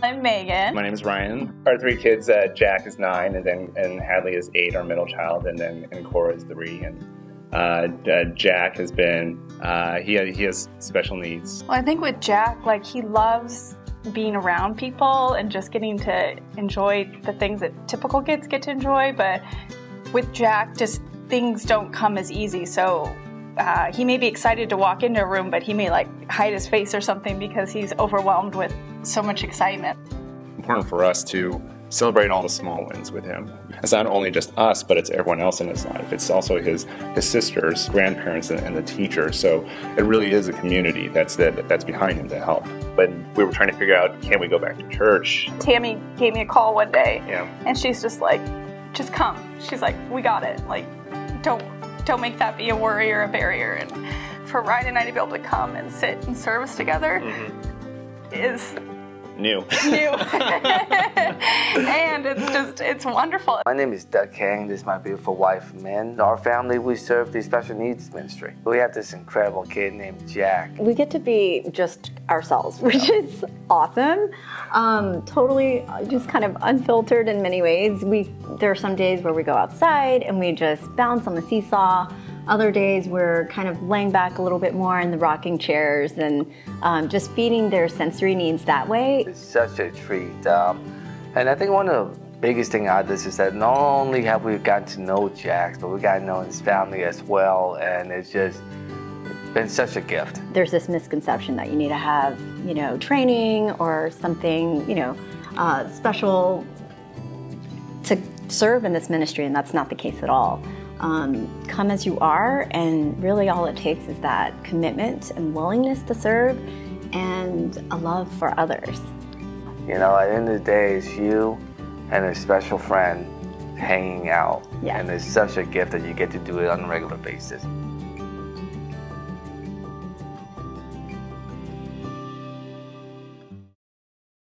I'm Megan. My name is Ryan. Our three kids, uh, Jack is nine, and then and Hadley is eight, our middle child, and then and Cora is three. And uh, uh, Jack has been uh, he he has special needs. Well, I think with Jack, like he loves being around people and just getting to enjoy the things that typical kids get to enjoy. But with Jack, just things don't come as easy. So uh, he may be excited to walk into a room, but he may like hide his face or something because he's overwhelmed with so much excitement. Important for us to celebrate all the small wins with him. It's not only just us, but it's everyone else in his life. It's also his his sisters, grandparents, and, and the teachers. So it really is a community that's that, that's behind him to help. But we were trying to figure out, can we go back to church? Tammy gave me a call one day, Yeah. and she's just like, "Just come." She's like, "We got it. Like, don't don't make that be a worry or a barrier." And for Ryan and I to be able to come and sit in service together mm-hmm. is New. new, and it's just it's wonderful. My name is Doug Kang. This is my beautiful wife, Min. Our family, we serve the special needs ministry. We have this incredible kid named Jack. we get to be just ourselves, which is awesome. Um, totally, uh, just kind of unfiltered in many ways. We there are some days where we go outside and we just bounce on the seesaw. Other days we're kind of laying back a little bit more in the rocking chairs and um, just feeding their sensory needs that way. It's such a treat. Um, and I think one of the biggest thing out of this is that not only have we gotten to know Jack, but we got to know his family as well. And it's just been such a gift. There's this misconception that you need to have, you know, training or something, you know, uh, special to serve in this ministry, and that's not the case at all. Um, come as you are, and really all it takes is that commitment and willingness to serve and a love for others. You know, at the end of the day, it's you and a special friend hanging out. Yes. And it's such a gift that you get to do it on a regular basis.